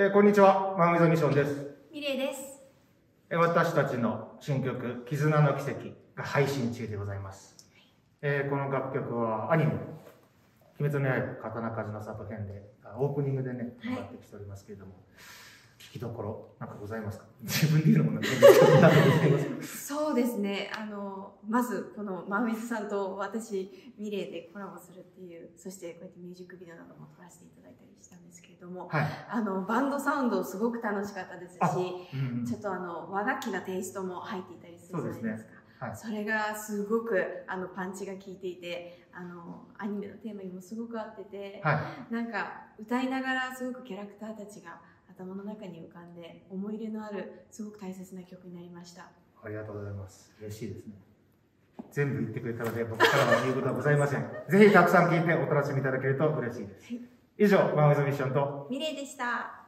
えーこんにちは、マンウィズミッションです。ミレイです。えー私たちの新曲、絆の奇跡が配信中でございます。えーこの楽曲はアニメ、鬼滅の刃、刀鍛冶の里編で、あオープニングでね、はい上がってきておりますけれども、聞きどころ、なんかございますか？自分で言うのもなんかござそうですね。あの、まず、このマウイズさんと私、ミレイでコラボするっていう、そしてこうやってミュージックビデオなども撮らせていただいたりしたんでども、はい。あの、バンドサウンドすごく楽しかったですし、あうんちょっとあの、和楽器なテイストも入っていたりするじゃないですか。はいそれがすごくあのパンチが効いていてあのアニメのテーマにもすごく合ってて、はい。なんか歌いながらすごくキャラクターたちが頭の中に浮かんで思い入れのあるすごく大切な曲になりましたありがとうございます。嬉しいですね。全部言ってくれたので、僕からは言うことはございません。ぜひたくさん聞いてお楽しみいただけると嬉しいです。以上、ワンウィズミッションと。ミレイでした。